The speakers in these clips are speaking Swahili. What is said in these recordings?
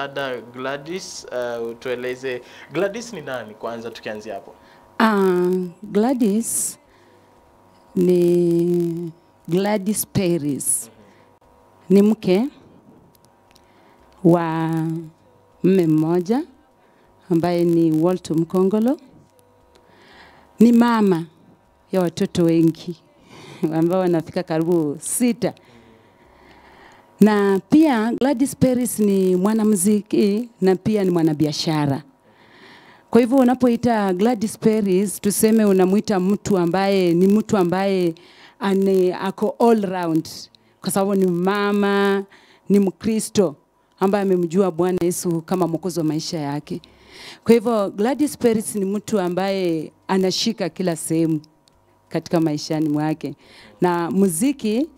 Dada Gladys, uh, tueleze Gladys ni nani kwanza, tukianzia hapo. Uh, Gladys ni Gladys Paris ni mke wa mme mmoja ambaye ni Walter Mkongolo. Ni mama ya watoto wengi ambao wanafika karibu sita, na pia Gladys Paris ni mwanamuziki na pia ni mwanabiashara. Kwa hivyo unapoita Gladys Paris, tuseme unamwita mtu ambaye ni mtu ambaye ane, ako all round, kwa sababu ni mama, ni Mkristo ambaye amemjua Bwana Yesu kama mwokozi wa maisha yake. Kwa hivyo Gladys Paris ni mtu ambaye anashika kila sehemu katika maishani mwake, na muziki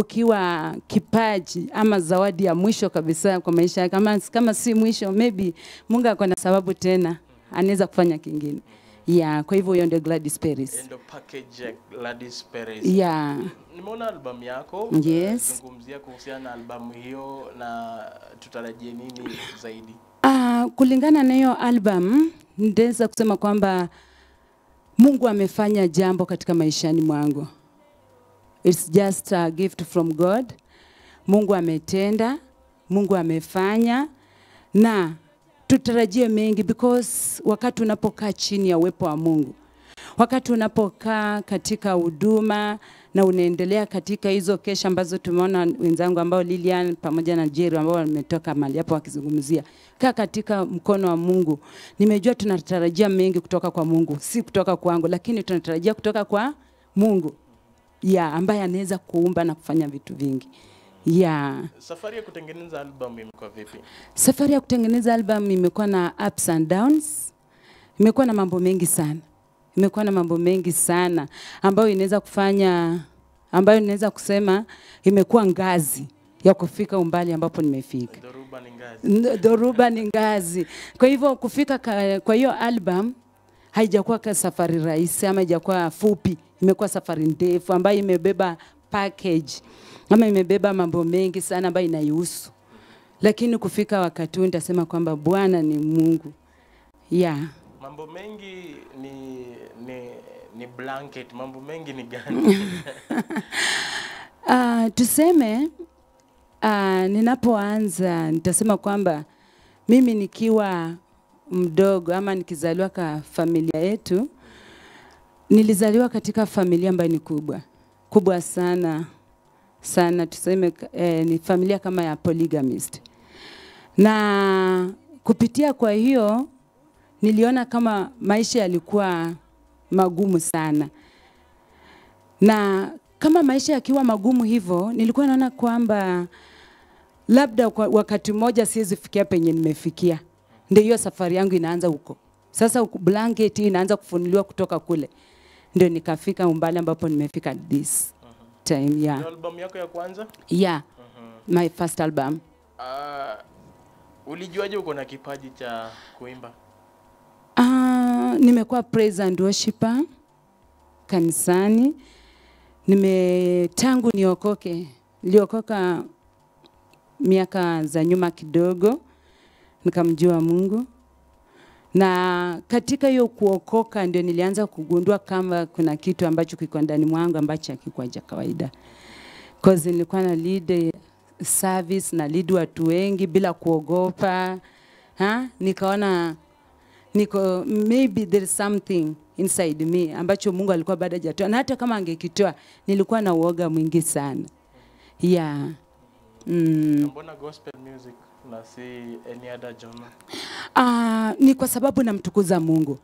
ukiwa kipaji ama zawadi ya mwisho kabisa kwa maisha yako, kama, kama si mwisho, maybe Mungu ako na sababu tena anaweza kufanya kingine. Yeah, kwa hivyo hiyo ndio Gladys Perez. Ndio package ya Gladys Perez. Yeah. Nimeona albamu yako. Yes. Zungumzia kuhusiana na albamu hiyo na tutarajie nini zaidi? Uh, kulingana na hiyo album nitaweza kusema kwamba Mungu amefanya jambo katika maishani mwangu. It's just a gift from God. Mungu ametenda, Mungu amefanya na tutarajie mengi because wakati unapokaa chini ya uwepo wa Mungu, wakati unapokaa katika huduma na unaendelea katika hizo kesha ambazo tumeona wenzangu ambao Lilian pamoja na Jerry ambao wametoka mahali hapo wakizungumzia, kaa katika mkono wa Mungu. Nimejua tunatarajia mengi kutoka kwa Mungu, si kutoka kwangu, lakini tunatarajia kutoka kwa Mungu ya ambaye anaweza kuumba na kufanya vitu vingi ya Safari ya kutengeneza album imekuwa vipi? Safari ya kutengeneza album imekuwa na ups and downs, imekuwa na mambo mengi sana, imekuwa na mambo mengi sana ambayo inaweza kufanya, ambayo inaweza kusema imekuwa ngazi ya kufika umbali ambapo nimefika. Dhoruba ni ngazi. Dhoruba ni ngazi. Kwa hivyo kufika ka, kwa hiyo album haijakuwa safari rahisi ama haijakuwa fupi, imekuwa safari ndefu ambayo imebeba package ama imebeba mambo mengi sana ambayo inaihusu, lakini kufika wakati huu nitasema kwamba Bwana ni Mungu yeah. Mambo mengi ni ni ni blanket. Mambo mengi ni gani? Uh, tuseme uh, ninapoanza nitasema kwamba mimi nikiwa mdogo ama nikizaliwa kwa familia yetu, nilizaliwa katika familia ambayo ni kubwa kubwa sana sana, tuseme eh, ni familia kama ya polygamist, na kupitia kwa hiyo niliona kama maisha yalikuwa magumu sana na kama maisha yakiwa magumu hivyo, nilikuwa naona kwamba labda kwa wakati mmoja siwezi fikia penye nimefikia. Ndio hiyo safari yangu inaanza huko. Sasa blanketi inaanza kufunuliwa kutoka kule, ndio nikafika umbali ambapo nimefika this time yeah. Ndio albamu yako ya kwanza? Yeah, my first album. Uh, ulijuaje uko na kipaji cha kuimba? Ah, nimekuwa praise and worshiper kanisani. Nime tangu niokoke, niliokoka miaka za nyuma kidogo, nikamjua Mungu, na katika hiyo kuokoka ndio nilianza kugundua kama kuna kitu ambacho kiko ndani mwangu ambacho hakikuwa cha kawaida, cause nilikuwa na lead service na lead watu wengi bila kuogopa ha? Nikaona niko maybe there is something inside me ambacho Mungu alikuwa bado hajatoa, na hata kama angekitoa nilikuwa na uoga mwingi sana yeah. Mm. Mbona gospel music na si any other genre? Ah, ni kwa sababu namtukuza Mungu.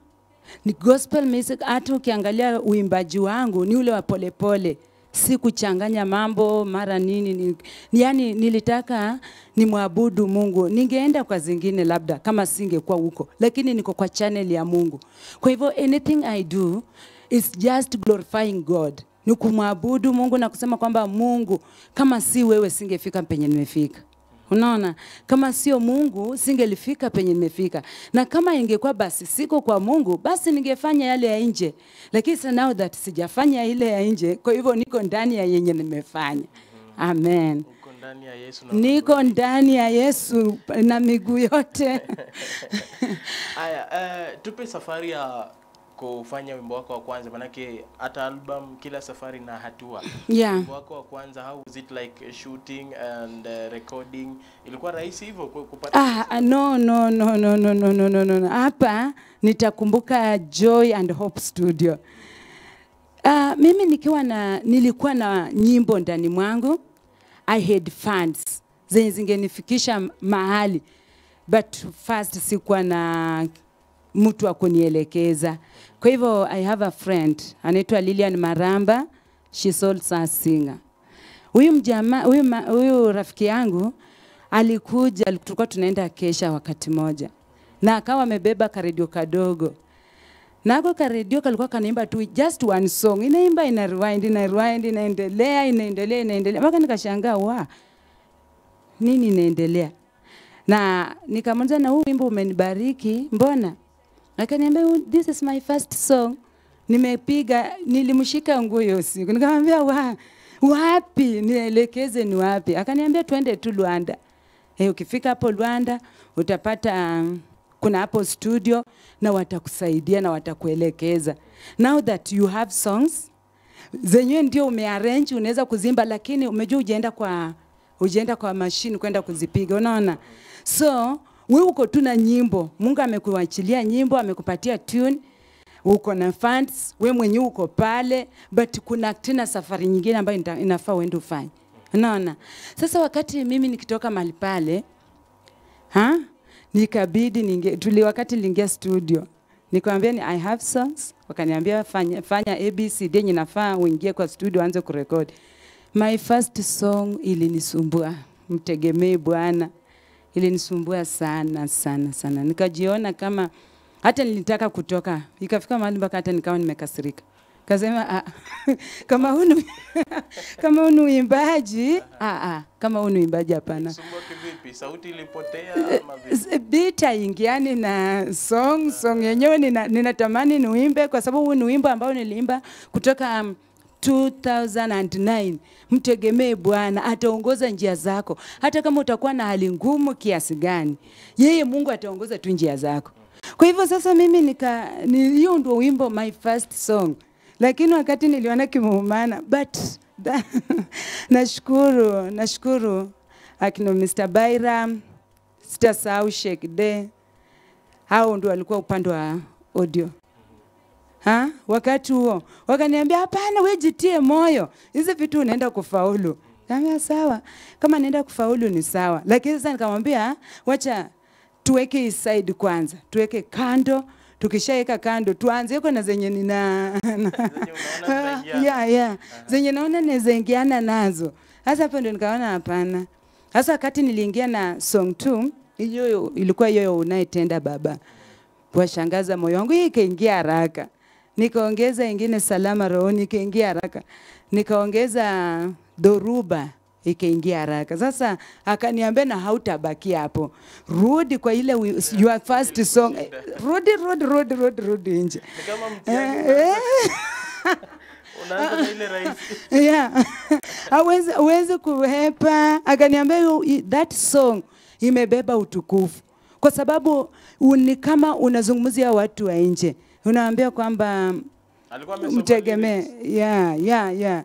Ni gospel music. Hata ukiangalia uimbaji wangu ni ule wa polepole, si kuchanganya mambo mara nini ni, ni yani nilitaka nimwabudu Mungu. Ningeenda kwa zingine labda kama singekuwa huko, lakini niko kwa channel ya Mungu. Kwa hivyo anything I do is just glorifying God, ni kumwabudu Mungu na kusema kwamba Mungu, kama si wewe singefika penye nimefika. Unaona, kama sio Mungu singelifika penye nimefika, na kama ingekuwa basi siko kwa Mungu, basi ningefanya yale ya nje, lakini sasa now that sijafanya ile ya nje, kwa hivyo niko ndani ya yenye nimefanya. Amen. Uko ndani ya Yesu na niko ndani ya Yesu na miguu yote. Haya, uh, tupe safari ya kufanya wimbo wako wa kwanza, manake hata album kila safari na hatua. yeah. Wimbo wako wa kwanza, how was it like shooting and uh, recording? Ilikuwa rahisi hivyo kupata? Ah, ah, no, no, no, no, no, no, no, no, no. no. Hapa nitakumbuka Joy and Hope Studio. Uh, mimi nikiwa na nilikuwa na nyimbo ndani mwangu. I had funds zenye zingenifikisha mahali but first sikuwa na mtu wa kunielekeza. Kwa hivyo I have a friend anaitwa Lilian Maramba, she's also a singer. Huyu mjamaa huyu huyu rafiki yangu alikuja, tulikuwa tunaenda kesha wakati moja, na akawa amebeba karedio kadogo nako karedio kalikuwa kanaimba tu just one song, inaimba ina rewind, ina rewind, inaendelea inaendelea inaendelea, mpaka nikashangaa wa nini inaendelea, na nikamuuliza na huu wimbo umenibariki, mbona? Akaniambia "Oh, this is my first song, nimepiga, nilimshika nguo siku, nikamwambia wa wapi, nielekeze ni wapi? Akaniambia twende tu Luanda. Eh, ukifika hapo Luanda utapata um, kuna hapo studio na watakusaidia na watakuelekeza. Now that you have songs zenyewe ndio umearrange, unaweza kuzimba, lakini umejua ujaenda kwa ujaenda kwa mashine kwenda kuzipiga, unaona. So wewe uko tu na nyimbo, Mungu amekuachilia nyimbo, amekupatia tune uko na funds, we mwenyewe uko pale, but kuna tena safari nyingine ambayo inafaa uende ufanye. Unaona? Sasa wakati mimi nikitoka mahali pale, ha? Nikabidi ninge, tuli wakati niliingia studio. Nikamwambia ni I have songs, wakaniambia fanya fanya ABCD yenye nafaa uingie kwa studio anze kurekodi. My first song ilinisumbua, mtegemee Bwana. Ilinisumbua sana sana sana. Nikajiona kama hata nilitaka kutoka. Ikafika mahali mpaka hata nikawa nimekasirika. Kasema ah, kama hunu kama hunu uimbaji ah, ah, kama hunu uimbaji hapana. Sauti ilipotea? S- beat na song song yenyewe nina- ninatamani niuimbe kwa sababu huu ni wimbo ambao niliimba kutoka um, 2009 mtegemee bwana ataongoza njia zako hata kama utakuwa na hali ngumu kiasi gani yeye mungu ataongoza tu njia zako kwa hivyo sasa mimi nika ni- hiyo ndio wimbo my first song lakini wakati niliona kimuumana but nashukuru nashukuru akina Mr. Bairam sitasahau Sheikh hao ndio walikuwa upande wa audio. Ha? Wakati huo wakaniambia, hapana, we jitie moyo, hizi vitu unaenda kufaulu. Kaambia sawa, kama naenda kufaulu ni sawa, lakini sasa nikamwambia wacha tuweke side kwanza, tuweke kando. Tukishaweka kando, tuanze na zenye nina ya ya yeah, yeah. zenye naona nawezaingiana nazo. Sasa hapo ndio nikaona hapana. Sasa wakati niliingia na song 2 hiyo ilikuwa hiyo unaitenda baba, washangaza moyo wangu, hii ikaingia haraka. Nikaongeza ingine salama rohoni, ikaingia haraka. Nikaongeza dhoruba ikaingia haraka. Sasa akaniambia na hautabaki hapo, rudi kwa ile we, your first song, rudi rudi rudi rudi rudi nje. Eh, eh. yeah. awezi, kuhepa akaniambia "You- that song imebeba utukufu kwa sababu ni kama unazungumzia watu wa nje unaambia kwamba mtegemee ya yeah, yeah, yeah.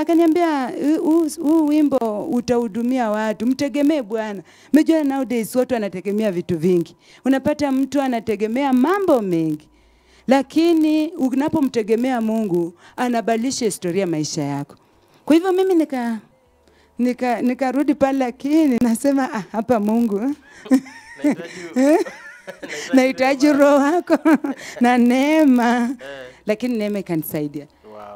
Akaniambia "Huu- wimbo utahudumia watu, mtegemee Bwana. Mejua nowadays watu wanategemea vitu vingi, unapata mtu anategemea mambo mengi, lakini unapomtegemea Mungu anabadilisha historia maisha yako. Kwa hivyo mimi nika nikarudi nika nikarudi pale, lakini nasema ah, hapa Mungu Nahitaji- roho wako na neema, Eh, lakini neema ikanisaidia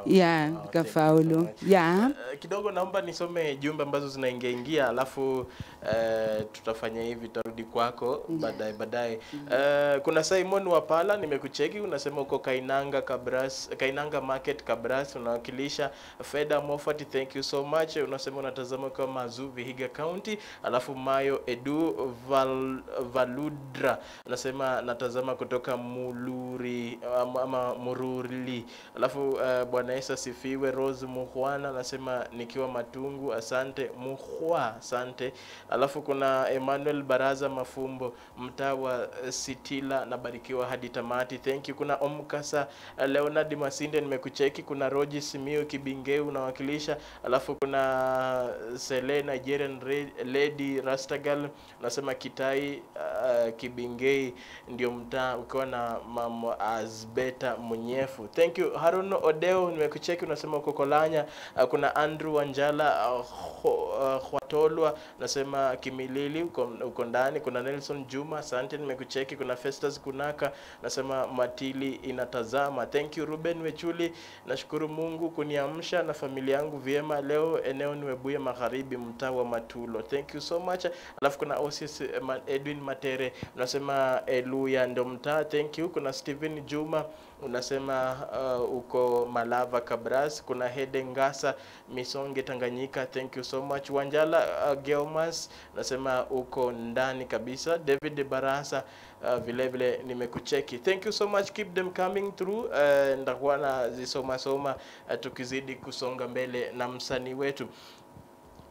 ya wow, nikafaulu. much. ya Eh, kidogo naomba nisome jumbe ambazo zinaingia ingia alafu uh, tutafanya hivi tarudi kwako baadaye baadaye. Uh, kuna Simon Wapala nimekucheki unasema uko Kainanga Kabras Kainanga Market Kabras unawakilisha. Feda Moffat thank you so much. Unasema unatazama kwa Mazu Vihiga County. Alafu Mayo Edu Val, Valudra unasema natazama kutoka Muluri ama, ama Muruli alafu uh, Bwana Yesu asifiwe. Rose Muhwana anasema nikiwa Matungu, asante Muhwa, asante. Alafu kuna Emmanuel Baraza Mafumbo, mtaa wa eh, Sitila, nabarikiwa hadi tamati, thank you. Kuna Omkasa eh, Leonard Masinde, nimekucheki. Kuna Roji Simio Kibingeu unawakilisha, alafu kuna Sele Nigerian Lady Rastagal nasema Kitai uh, Kibingei ndio mtaa ukiwa na mama Azbeta Munyefu. Thank you. Harun Odeo nimekucheki unasema uko Kolanya. Uh, kuna Andrew Wanjala uh, uh, Hwatolwa nasema Kimilili uko, ndani. Kuna Nelson Juma asante nimekucheki. Kuna Festus Kunaka nasema Matili inatazama. Thank you Ruben Wechuli, nashukuru Mungu kuniamsha na familia yangu vyema leo eneo ni Webuye Magharibi mtaa wa Matulo. Thank you so much. Alafu kuna Osius eh, Edwin Matere unasema Eluya ndo mtaa. Thank you. Kuna Steven Juma unasema uh, uko Malava Kabras. Kuna Hede Ngasa Misonge Tanganyika. Thank you so much. Wanjala uh, Geomas nasema uko ndani kabisa. David Barasa uh, vile vile nimekucheki. Thank you so much. Keep them coming through. Uh, ndakuwa nazisoma soma uh, tukizidi kusonga mbele na msanii wetu.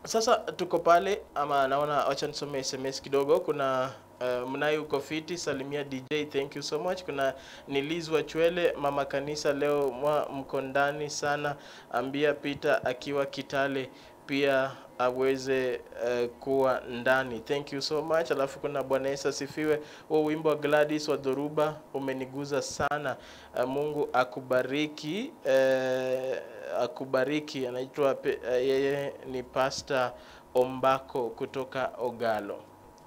Sasa tuko pale ama naona acha nisome SMS kidogo. Kuna uh, mnai uko fiti, salimia DJ, thank you so much. Kuna nilizwa chwele mama kanisa leo mwa mko ndani sana, ambia Peter akiwa Kitale pia aweze uh, kuwa ndani. Thank you so much. Alafu kuna Bwana Yesu asifiwe. Huo wimbo wa Gladys wa Dhoruba umeniguza sana. Uh, Mungu akubariki uh, akubariki. Anaitwa uh, yeye ni Pastor Ombako kutoka Ogalo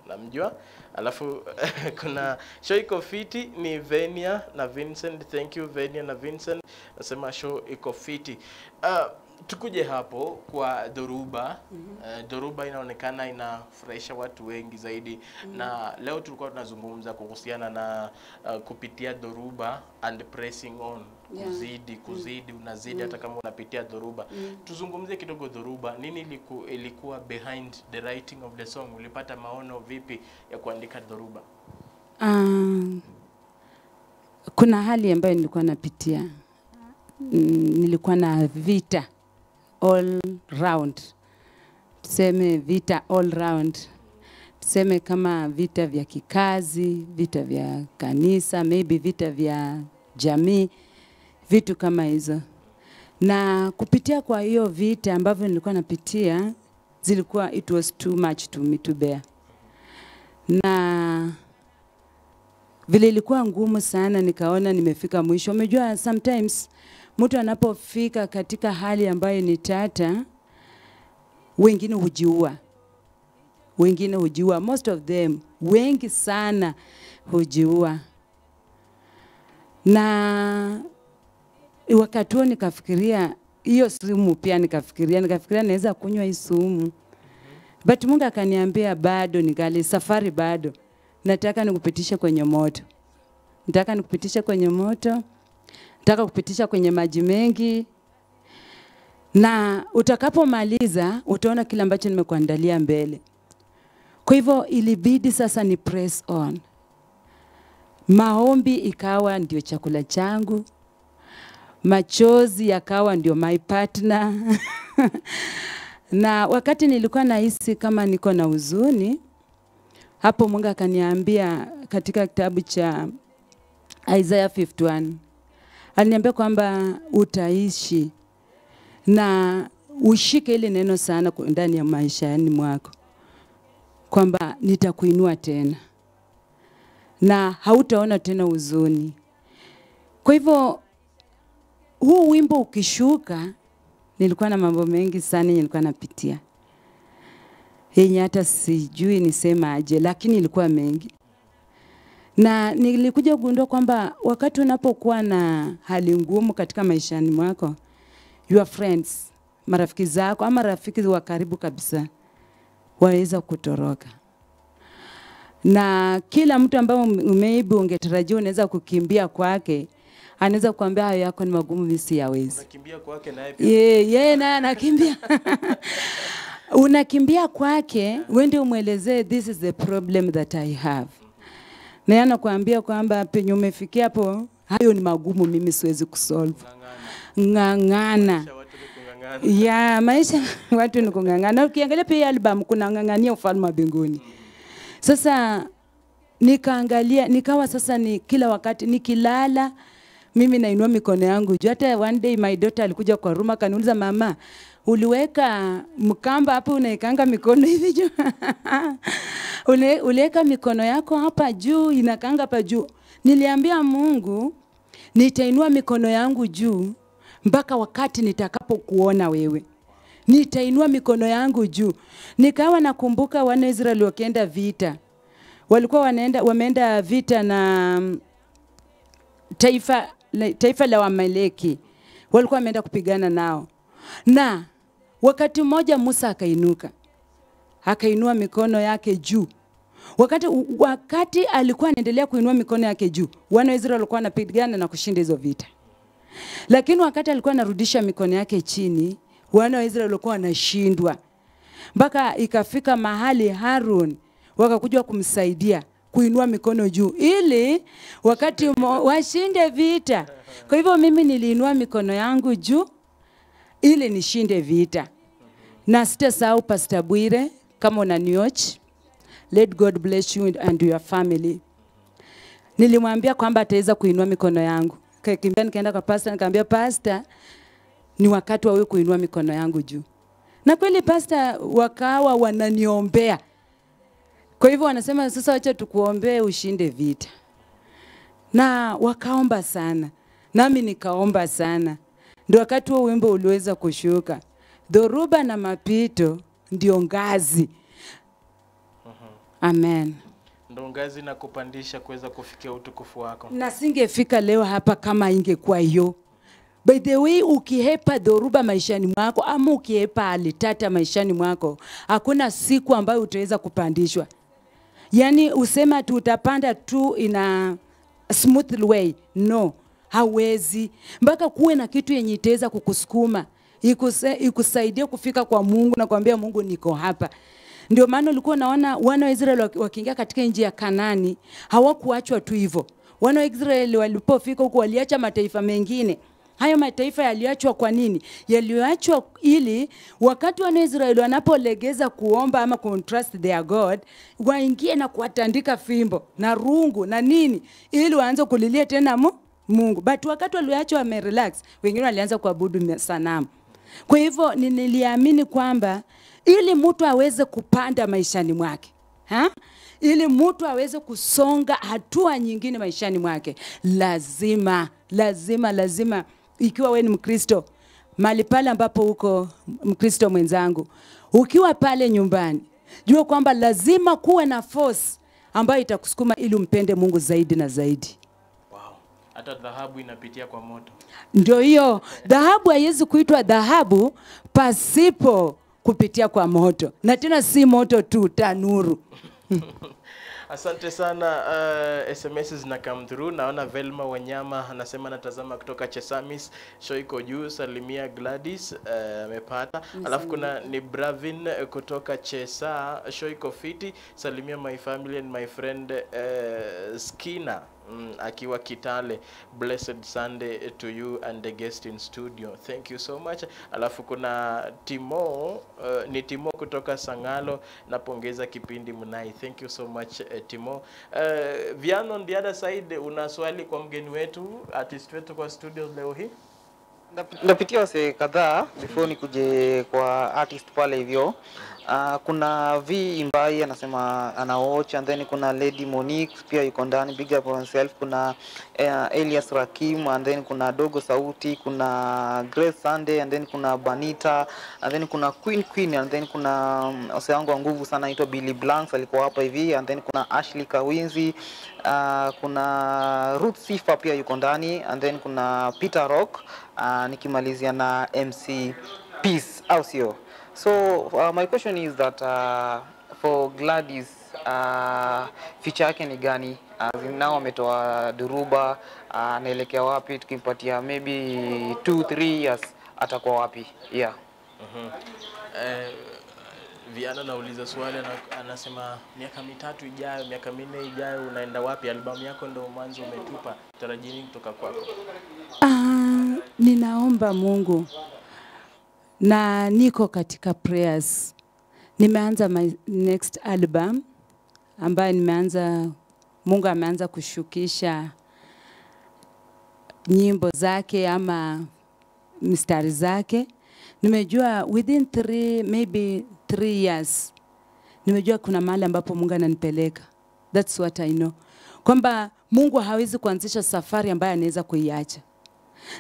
namjua. Alafu kuna show iko fiti ni Venia na Vincent. Thank you Venia na Vincent, nasema show iko fiti. Uh, tukuje hapo kwa dhoruba. Uh, dhoruba inaonekana inafurahisha watu wengi zaidi. Mm -hmm. na leo tulikuwa tunazungumza kuhusiana na uh, kupitia dhoruba and pressing on. Yeah. kuzidi kuzidi unazidi hata kama unapitia dhoruba. Tuzungumzie kidogo dhoruba. Nini iliku, ilikuwa behind the writing of the song? Ulipata maono vipi ya kuandika dhoruba? Um, kuna hali ambayo nilikuwa napitia. Mm, nilikuwa na vita all round, tuseme vita all round, tuseme kama vita vya kikazi, vita vya kanisa, maybe vita vya jamii, vitu kama hizo. Na kupitia kwa hiyo vita ambavyo nilikuwa napitia, zilikuwa it was too much to me to bear, na vile ilikuwa ngumu sana, nikaona nimefika mwisho. Umejua, sometimes mtu anapofika katika hali ambayo ni tata, wengine hujiua, wengine hujiua, most of them, wengi sana hujiua. Na wakati huo nikafikiria hiyo sumu pia, nikafikiria nikafikiria naweza kunywa hii sumu, but Mungu akaniambia bado ningali safari bado. Nataka nikupitishe kwenye moto, nataka nikupitishe kwenye moto, nataka kupitisha kwenye maji mengi, na utakapomaliza utaona kile ambacho nimekuandalia mbele. Kwa hivyo ilibidi sasa ni press on. Maombi ikawa ndio chakula changu, machozi yakawa ndio my partner na wakati nilikuwa nahisi kama niko na huzuni, hapo Mungu akaniambia katika kitabu cha Isaiah 51 aliniambia kwamba utaishi na ushike ile neno sana ndani ya maisha yani mwako, kwamba nitakuinua tena na hautaona tena huzuni. Kwa hivyo huu wimbo ukishuka, nilikuwa na mambo mengi sana nilikuwa napitia yenye hata sijui nisemaje, lakini ilikuwa mengi, na nilikuja kugundua kwamba wakati unapokuwa na hali ngumu katika maishani mwako, your friends, marafiki zako ama rafiki wa karibu kabisa waweza kutoroka, na kila mtu ambaye maybe ungetarajia unaweza kukimbia kwake, anaweza kuambia hayo yako ni magumu, mimi siyawezi. unakimbia kwake naye pia? Ye- yeye naye anakimbia. Unakimbia kwake, wende umwelezee this is the problem that I have, naye anakuambia kwamba penye umefikia hapo, hayo ni magumu, mimi siwezi kusolve. ng'ang'ana ya maisha watu ni kung'ang'ana. Ukiangalia pia album kuna ng'ang'ania ufalme wa mbinguni. Sasa nikaangalia nikawa sasa ni kila wakati nikilala mimi nainua mikono yangu juu. Hata one day my daughter alikuja kwa room akaniuliza, mama, uliweka mkamba hapo unaekanga mikono hivi juu. Ule- uliweka mikono yako hapa juu inakanga hapa juu. Niliambia Mungu nitainua mikono yangu juu mpaka wakati nitakapokuona wewe. Nitainua mikono yangu juu. Nikawa nakumbuka wana Israeli wakienda vita, walikuwa wanaenda wameenda vita na mm, taifa, taifa la Wamaleki, walikuwa wameenda kupigana nao, na wakati mmoja Musa akainuka akainua mikono yake juu. Wakati, wakati alikuwa anaendelea kuinua mikono yake juu, wana wa Israeli walikuwa wanapigana na kushinda hizo vita. Lakini wakati alikuwa anarudisha mikono yake chini, wana wa Israeli walikuwa wanashindwa, mpaka ikafika mahali Harun wakakuja kumsaidia kuinua mikono juu ili wakati mo, washinde vita. Kwa hivyo mimi niliinua mikono yangu juu ili nishinde vita, na sitasahau Pastor Bwire, kama unanioch, let God bless you and your family nilimwambia kwamba ataweza kuinua mikono yangu. Kakimbia nikaenda kwa pastor nikamwambia pastor, ni wakati wa wewe kuinua mikono yangu juu. Na kweli pastor wakawa wananiombea. Kwa hivyo wanasema sasa, wacha tukuombee ushinde vita, na wakaomba sana, nami nikaomba sana. Ndio wakati huo wimbo uliweza kushuka, dhoruba na mapito ndio ngazi. Amen. Ndo ngazi na kupandisha kuweza kufikia utukufu wako. na singefika leo hapa kama ingekuwa hiyo. By the way, ukihepa dhoruba maishani mwako ama ukihepa hali tata maishani mwako, hakuna siku ambayo utaweza kupandishwa. Yaani usema tu utapanda tu ina a smooth way. No, hawezi. Mpaka kuwe na kitu yenye itaweza kukusukuma ikusaidie kufika kwa Mungu na kuambia Mungu niko hapa. Ndio maana ulikuwa unaona wana wa Israeli wakiingia katika nchi ya Kanani hawakuachwa tu hivyo. Wana wa Israeli walipofika huko waliacha mataifa mengine. Hayo mataifa yaliachwa kwa nini? Yaliachwa ili wakati wana wa Israeli wanapolegeza kuomba ama contrast their God, waingie na kuwatandika fimbo na rungu na nini, ili waanze kulilia tena mu, Mungu. But wakati waliacha wamerelax, wengine walianza kuabudu sanamu. Kwa hivyo ni- niliamini kwamba ili mtu aweze kupanda maishani mwake ha? ili mtu aweze kusonga hatua nyingine maishani mwake, lazima lazima lazima, ikiwa wewe ni Mkristo, mali pale ambapo uko Mkristo mwenzangu, ukiwa pale nyumbani, jua kwamba lazima kuwe na force ambayo itakusukuma ili umpende Mungu zaidi na zaidi. Hata dhahabu inapitia kwa moto. Ndio hiyo dhahabu haiwezi kuitwa dhahabu pasipo kupitia kwa moto, na tena si moto tu, tanuru. Asante sana. Uh, SMS zina come through. Naona Velma Wanyama anasema anatazama kutoka Chesamis, show iko juu. Salimia Gladys amepata. amepata. Alafu kuna ni Bravin eh, kutoka Chesa, show iko fiti. Salimia my family and my friend uh, Skina mm, akiwa Kitale. Blessed Sunday to you and the guest in studio. Thank you so much. Alafu kuna Timo uh, ni Timo kutoka Sangalo. Napongeza kipindi Mnai. Thank you so much uh, Timo. Uh, Vian on the other side, una swali kwa mgeni wetu artist wetu kwa studio leo hii? Napitia Ndapitia wase kadhaa before nikuje kwa artist pale hivyo. Uh, kuna V Imbai anasema ana watch and then kuna Lady Monique pia yuko ndani, big up on self. Kuna uh, Elias Rakim and then kuna Dogo Sauti, kuna Grace Sunday and then kuna Banita and then kuna Queen Queen and then kuna um, ose wangu wa nguvu sana anaitwa Billy Blanks alikuwa hapa hivi and then kuna Ashley Kawinzi uh, kuna Ruth Sifa pia yuko ndani and then kuna Peter Rock uh, nikimalizia na MC Peace au sio? So uh, my question is that uh, for Gladys uh, future yake ni gani? As in now ametoa Duruba uh, anaelekea wapi? Tukimpatia maybe 2 3 years atakuwa wapi? Yeah. Eh, Viana nauliza swali ana- anasema miaka mitatu ijayo, miaka minne ijayo unaenda wapi? Albamu yako ndio mwanzo umetupa, tarajini kutoka kwako. Ah, ninaomba Mungu na niko katika prayers. Nimeanza my next album ambayo nimeanza, Mungu ameanza kushukisha nyimbo zake ama mistari zake. Nimejua within three, maybe three years, nimejua kuna mahali ambapo Mungu ananipeleka. That's what I know, kwamba Mungu hawezi kuanzisha safari ambayo anaweza kuiacha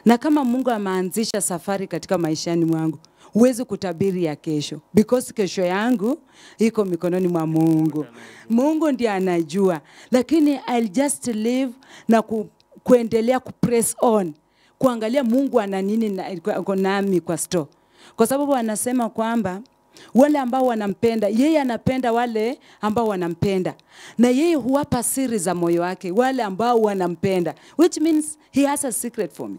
na kama Mungu ameanzisha safari katika maishani mwangu, huwezi kutabiri ya kesho, because kesho yangu iko mikononi mwa Mungu. Mungu ndiye anajua, lakini I'll just live na ku, kuendelea kupress on, kuangalia Mungu ana nini na- kwa- nami kwa store, kwa sababu anasema kwamba wale ambao wanampenda yeye anapenda wale ambao wanampenda. Na yeye huwapa siri za moyo wake wale ambao wanampenda. Which means he has a secret for me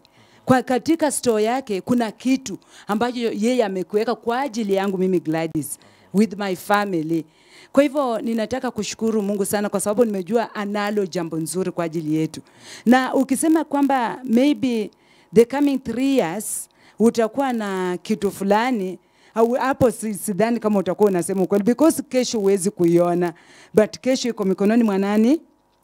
kwa katika store yake kuna kitu ambacho yeye amekuweka kwa ajili yangu mimi Gladys with my family. Kwa hivyo ninataka kushukuru Mungu sana kwa sababu nimejua analo jambo nzuri kwa ajili yetu. Na ukisema kwamba maybe the coming three years utakuwa na kitu fulani au hapo sidhani kama utakuwa unasema ukweli because kesho huwezi kuiona but kesho iko mikononi mwa nani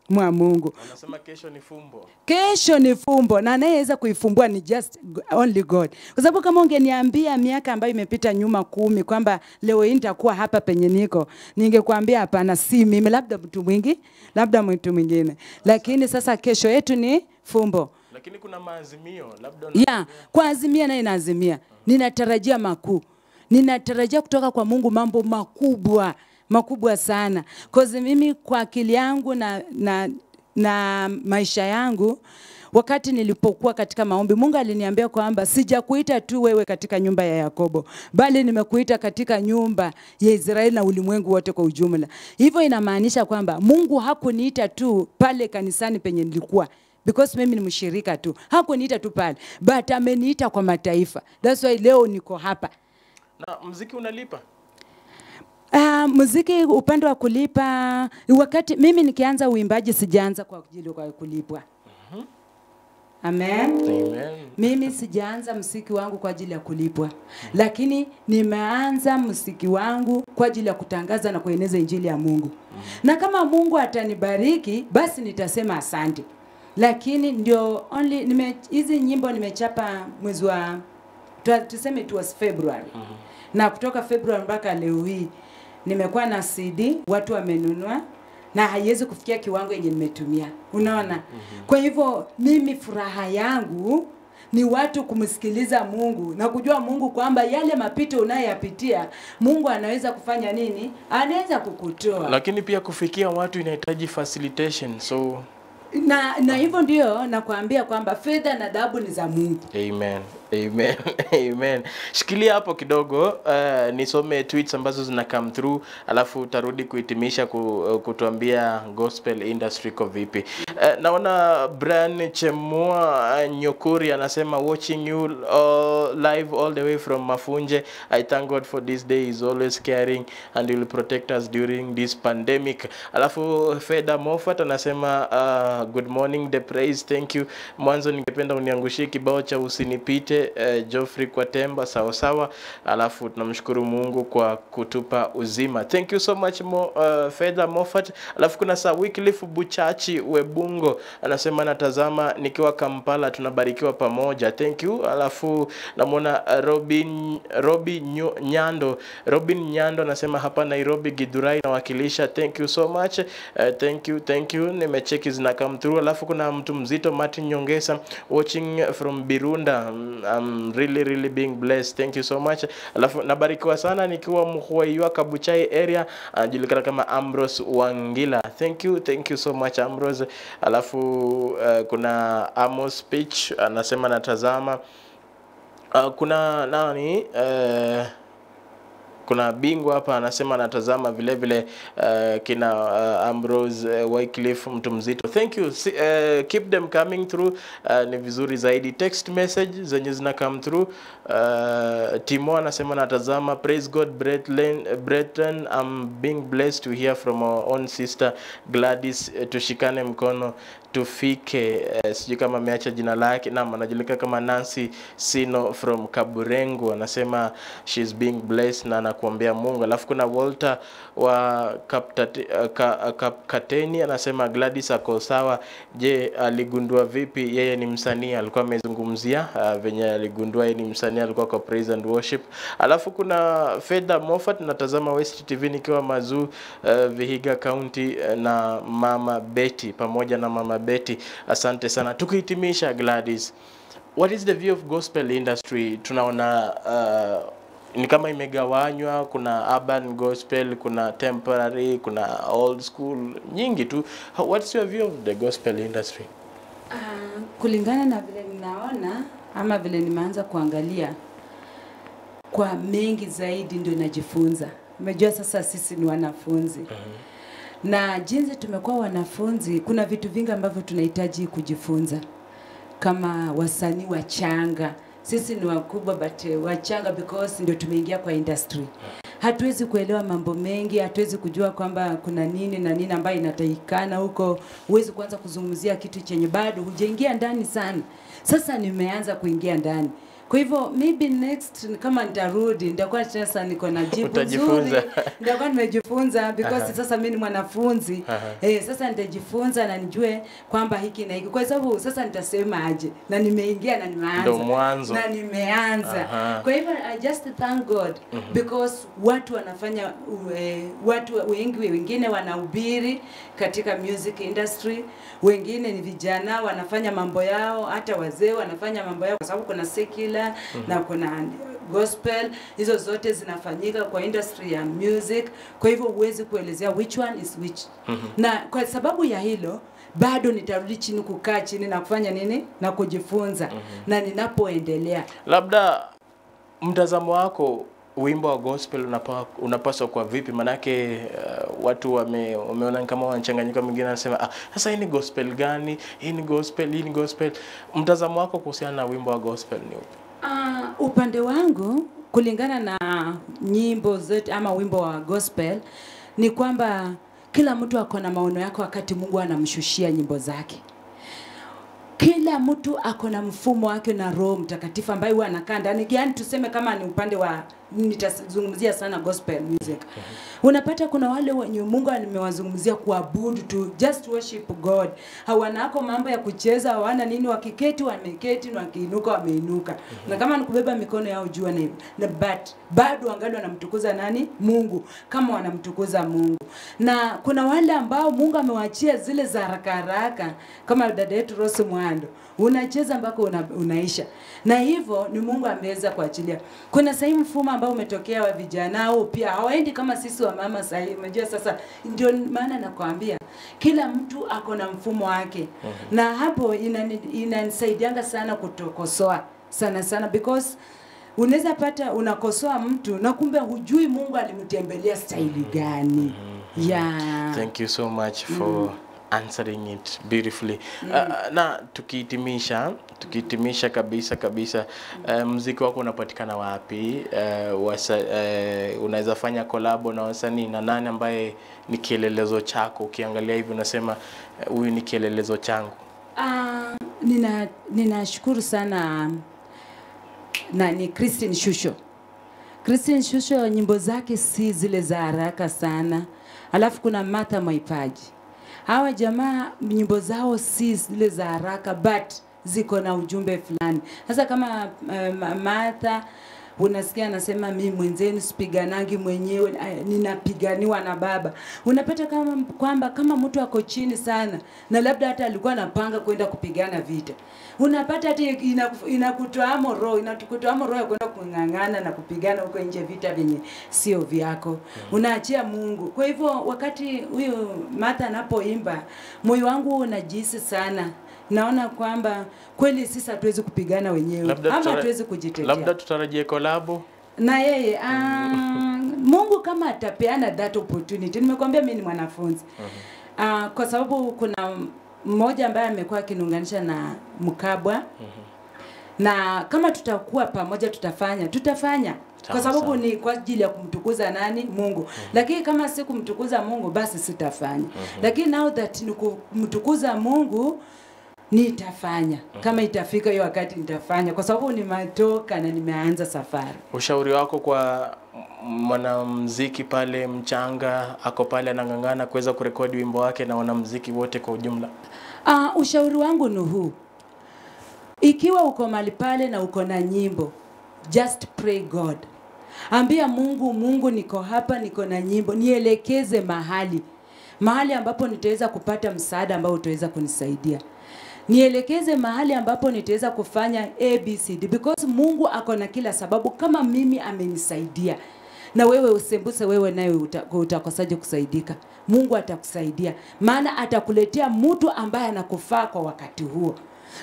mwa mungu. Anasema kesho ni fumbo. kesho ni fumbo na anayeweza kuifumbua ni just only god. Kwa sababu kama ungeniambia miaka ambayo imepita nyuma kumi kwamba leo hii nitakuwa hapa penye niko ningekuambia hapana si mimi labda mtu mwingi labda mtu mwingine. Lakini sasa kesho yetu ni fumbo. Lakini kuna maazimio labda na yeah, kwa azimia naye naazimia ninatarajia makuu. Ninatarajia kutoka kwa mungu mambo makubwa makubwa sana. Cause mimi kwa akili yangu na, na, na maisha yangu wakati nilipokuwa katika maombi mungu aliniambia kwamba sijakuita tu wewe katika nyumba ya yakobo bali nimekuita katika nyumba ya israeli na ulimwengu wote kwa ujumla hivyo inamaanisha kwamba mungu hakuniita tu pale kanisani penye nilikuwa because mimi ni mshirika tu. Hakuniita tu pale but ameniita kwa mataifa. That's why leo niko hapa. Na mziki unalipa? Uh, muziki upande wa kulipa wakati mimi nikianza uimbaji sijaanza kwa ajili ya kulipwa. Amen. Amen. mimi sijaanza msiki wangu kwa ajili ya kulipwa. Lakini nimeanza msiki wangu kwa ajili ya kutangaza na kueneza injili ya mungu. Na kama mungu atanibariki basi nitasema asante. Lakini ndio only nime hizi nyimbo nimechapa mwezi wa tuseme it was february. Na kutoka february mpaka leo hii nimekuwa na cd watu wamenunua na haiwezi kufikia kiwango yenye nimetumia unaona mm -hmm. kwa hivyo mimi furaha yangu ni watu kumsikiliza mungu na kujua mungu kwamba yale mapito unayoyapitia mungu anaweza kufanya nini anaweza kukutoa Lakini pia kufikia watu inahitaji facilitation. So na na hivyo ndio nakwambia kwamba fedha na dhahabu ni za mungu Amen. Amen. Amen. Shikilia hapo kidogo uh, nisome tweets ambazo zina come through alafu utarudi kuhitimisha ku, kutuambia gospel industry ko vipi. Uh, naona Brian Chemua uh, Nyokuri anasema watching you all, live all the way from Mafunje. I thank God for this day is always caring and will protect us during this pandemic. Alafu Feda Moffat anasema uh, good morning the praise thank you. Mwanzo ningependa uniangushie kibao cha usinipite uh, Geoffrey Kwatemba sawa sawa. Alafu tunamshukuru Mungu kwa kutupa uzima. Thank you so much Mo, uh, Fedha Moffat. Alafu kuna Sir Wycliffe Buchachi Webungo anasema natazama nikiwa Kampala tunabarikiwa pamoja. Thank you. Alafu namwona uh, Robin Robin Nyando Robin Nyando anasema hapa Nairobi Gidurai nawakilisha. Thank you so much. Uh, thank you, thank you. Nimecheki zina come through. Alafu kuna mtu mzito Martin Nyongesa watching from Birunda. I'm really really being blessed. Thank you so much. Alafu nabarikiwa sana nikiwa Mhwaiwa Kabuchai area anajulikana kama Ambrose Wangila. Thank you, thank you so much Ambrose. Alafu uh, kuna Amos Pitch anasema natazama Uh, kuna nani uh, kuna bingwa hapa anasema anatazama vile vile uh, kina uh, Ambrose uh, Wycliffe mtu mzito. Thank you. Si, uh, keep them coming through. Uh, ni vizuri zaidi. Text message zenye zina come through. Uh, Timo anasema anatazama. Praise God Bretlen, Breton. I'm being blessed to hear from our own sister Gladys. Uh, tushikane mkono tufike. eh, sijui kama ameacha jina lake. Naam, anajulikana kama Nancy Sino from Kaburengo anasema she's being blessed na anakuombea Mungu. Alafu kuna Walter wa Kaptate, uh, ka, uh, Kateni anasema Gladys ako sawa. Je, aligundua vipi yeye ni msanii? Alikuwa amezungumzia uh, venye aligundua yeye ni msanii, alikuwa kwa praise and worship. Alafu kuna Fedha Moffat, natazama West TV nikiwa Mazuu uh, Vihiga County na mama Betty pamoja na mama Betty. Asante sana. Tukihitimisha Gladys, what is the view of gospel industry? Tunaona uh, ni kama imegawanywa, kuna urban gospel, kuna temporary, kuna old school, nyingi tu. What's your view of the gospel industry? Uh, kulingana na vile ninaona ama vile nimeanza kuangalia kwa mengi zaidi ndio najifunza. Umejua sasa sisi ni wanafunzi na jinsi tumekuwa wanafunzi, kuna vitu vingi ambavyo tunahitaji kujifunza kama wasanii wachanga. Sisi ni wakubwa but eh, wachanga because ndio tumeingia kwa industry. Hatuwezi kuelewa mambo mengi, hatuwezi kujua kwamba kuna nini na nini ambayo inatakikana huko. Huwezi kuanza kuzungumzia kitu chenye bado hujaingia ndani sana. Sasa nimeanza kuingia ndani. Kwa hivyo maybe next kama nitarudi nitakuwa sasa niko na jibu nzuri. Nitakuwa nimejifunza because Aha. sasa mimi ni mwanafunzi. Eh, sasa nitajifunza na nijue kwamba hiki na hiki. Kwa sababu sasa nitasema aje na nimeingia na nimeanza. Na nimeanza. Aha. Kwa hivyo I just thank God because watu wanafanya we, watu wengi wengine wanahubiri katika music industry, wengine ni vijana wanafanya mambo yao, hata wazee wanafanya mambo yao kwa sababu kuna secular na kuna gospel, hizo zote zinafanyika kwa industry ya music. Kwa hivyo huwezi kuelezea which one is which. Mm -hmm. Na kwa sababu ya hilo bado nitarudi chini kukaa chini na kufanya nini na kujifunza mm -hmm. na ninapoendelea Labda mtazamo wako wimbo wa gospel unapa, unapaswa kwa vipi? Manake uh, watu wame, wameona kama wanachanganyika. Mwingine anasema ah, sasa hii ni gospel gani? Hii ni gospel, hii ni gospel. Mtazamo wako kuhusiana na wimbo wa gospel ni upi? Uh, upande wangu kulingana na nyimbo zetu ama wimbo wa gospel ni kwamba kila mtu ako na maono yake wakati Mungu anamshushia nyimbo zake. Kila mtu ako na mfumo wake na Roho Mtakatifu ambaye huwa anakaa ndani. Yaani tuseme kama ni upande wa nitazungumzia sana gospel music. Unapata kuna wale wenye Mungu alimewazungumzia kuabudu tu, just worship God. Hawanako mambo ya kucheza, hawana nini, wakiketi wameketi wakiinuka wameinuka. Na kama nikubeba mikono yao juu na na but bado wangali wanamtukuza nani? Mungu, kama wanamtukuza Mungu. Na kuna wale ambao Mungu amewaachia zile za haraka haraka kama dada yetu Rose Mwando unacheza mpaka una, unaisha na hivyo ni Mungu ameweza kuachilia. Kuna sahii mfumo ambao umetokea wa vijana au pia hawaendi kama sisi wa mama sahii. Unajua sasa, ndio maana nakwambia kila mtu ako na mfumo wake mm-hmm. na hapo inanisaidianga inanisaidianga sana kutokosoa sana sana because unaweza pata unakosoa mtu na kumbe hujui Mungu alimtembelea staili gani. Mm -hmm. Yeah. Thank you so much for answering it beautifully. Uh, na tukihitimisha tukihitimisha kabisa kabisa uh, mziki wako unapatikana wapi? Uh, wasa, uh, unaweza fanya kolabo na wasanii na nani ambaye ni kielelezo chako? Ukiangalia hivi unasema huyu huyu ni kielelezo changu. Uh, nina ninashukuru sana na ni Christine Shusho. Christine Shusho nyimbo zake si zile za haraka sana. Alafu kuna Martha Mwaipaji. Hawa jamaa nyimbo zao si zile za haraka but ziko na ujumbe fulani. Sasa kama uh, Martha unasikia anasema mi mwenzenu sipiganangi mwenyewe, ninapiganiwa na baba. Unapata kama kwamba kama mtu ako chini sana na labda hata alikuwa anapanga kwenda kupigana vita, unapata hata inakutoa ina roho inakutoamo roho ya kwenda kung'ang'ana na kupigana huko nje vita vyenye sio vyako, unaachia Mungu. Kwa hivyo wakati huyu Martha anapoimba, moyo wangu unajisi sana naona kwamba kweli sisi hatuwezi kupigana wenyewe Labda ama hatuwezi kujitetea Labda tutarajie kolabo. na yeye uh, Mungu kama atapeana that opportunity. Nimekwambia mimi ni mwanafunzi. Uh, kwa sababu kuna mmoja ambaye amekuwa akinunganisha na Mkabwa na kama tutakuwa pamoja tutafanya tutafanya kwa sababu ni kwa ajili ya kumtukuza nani Mungu mm -hmm. lakini kama si kumtukuza Mungu basi sitafanya mm -hmm. lakini now that ni kumtukuza Mungu nitafanya. Kama itafika hiyo wakati nitafanya. Kwa sababu nimetoka na nimeanza safari. Ushauri wako kwa mwanamuziki pale mchanga ako pale anang'ang'ana kuweza kurekodi wimbo wake na wanamuziki wote kwa ujumla? Uh, ushauri wangu ni huu, ikiwa uko mali pale na uko na nyimbo, just pray God, ambia Mungu, Mungu, niko hapa, niko na nyimbo, nielekeze mahali. Mahali ambapo nitaweza kupata msaada ambao utaweza kunisaidia nielekeze mahali ambapo nitaweza kufanya abcd because mungu ako na kila sababu kama mimi amenisaidia. Na wewe usembuse wewe naye uta- utakosaje kusaidika? Mungu atakusaidia. Maana atakuletea mtu ambaye anakufaa kwa wakati huo.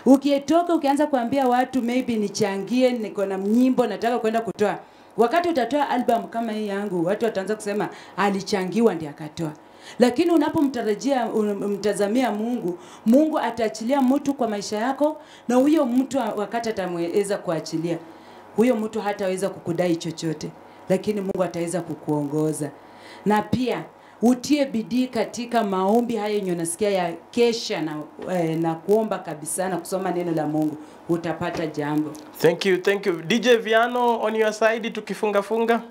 Ukietoka ukianza kuambia watu maybe nichangie niko na mnyimbo nataka kwenda kutoa. Wakati utatoa album kama hii yangu watu wataanza kusema alichangiwa ndiye akatoa lakini unapomtarajia mtazamia Mungu, Mungu ataachilia mtu kwa maisha yako, na huyo mtu wakati atamweza kuachilia, huyo mtu hataweza kukudai chochote, lakini Mungu ataweza kukuongoza. Na pia utie bidii katika maombi haya yenye unasikia ya kesha na, eh, na kuomba kabisa na kusoma neno la Mungu, utapata jambo. Thank you, thank you. DJ Viano on your side tukifunga funga.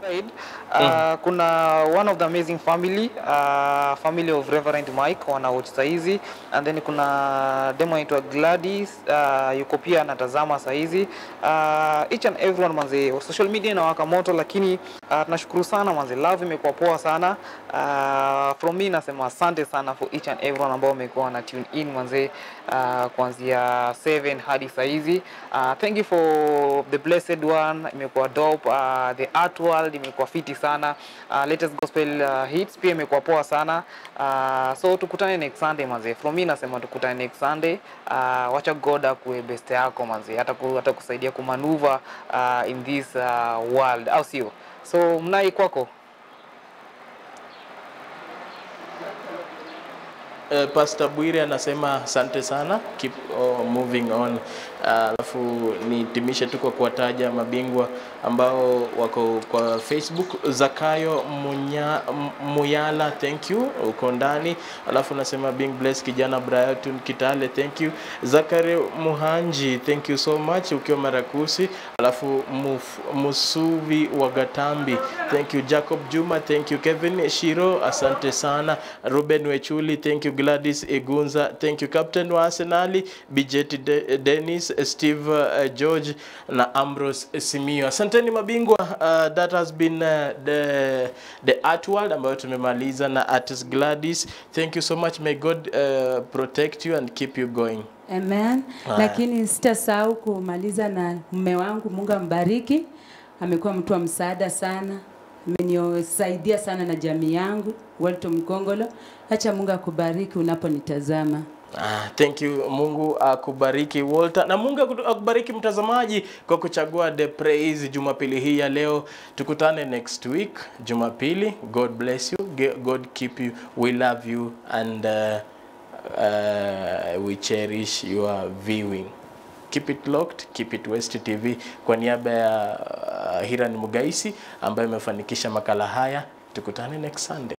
Side, uh, mm. kuna one of the amazing family uh, family of Reverend Mike wanawatch saizi and then kuna demo anaitwa Gladys uh, yuko pia anatazama saizi uh, each and everyone manze social media inawaka moto lakini uh, tunashukuru sana manze love imekuwa poa sana. Uh, from me nasema asante sana for each and everyone ambao wamekuwa wana tune in manze uh, kuanzia 7 hadi saizi uh, thank you for the blessed one imekuwa dope. Uh, the art world imekuwa fiti sana. Uh, latest gospel uh, hits pia imekuwa poa sana. Uh, so tukutane next sunday manzi. from me nasema tukutane next sunday. Uh, wacha god akuwe best yako manzi. hata ku, hata kusaidia kumanuva uh, in this uh, world. Au sio? So mnai kwako. Uh, Pastor Bwire anasema asante sana, keep oh, moving on. Alafu uh, nitimishe tu kwa kuwataja mabingwa ambao wako kwa Facebook. Zakayo Munya, Muyala, thank you, uko ndani. Alafu nasema being blessed, kijana Brighton Kitale, thank you. Zakari Muhanji, thank you so much, ukiwa Marakusi. Alafu Muf, Musuvi wa Gatambi, thank you. Jacob Juma, thank you. Kevin Shiro, asante sana. Ruben Wechuli, thank you. Gladys Egunza, thank you. Captain wa Arsenali, Bijeti De Dennis, Steve uh, George na Ambrose Simio. Asanteni mabingwa. Uh, that has been uh, the the art world ambayo tumemaliza na artist Gladys. Thank you so much. May God uh, protect you and keep you going. Amen. Aya. Lakini sitasahau kumaliza na mume wangu, Mungu ambariki. Amekuwa mtu wa msaada sana, amenisaidia sana na jamii yangu, Walton Mkongolo. Acha Mungu akubariki unaponitazama. Ah, thank you. Mungu akubariki Walter, na Mungu akubariki mtazamaji kwa kuchagua The Praise Jumapili hii ya leo. Tukutane next week Jumapili. God bless you. God keep you. We love you and uh, uh, we cherish your viewing. Keep it locked, keep it West TV. Kwa niaba ya uh, Hiran Mugaisi ambaye amefanikisha makala haya, tukutane next Sunday.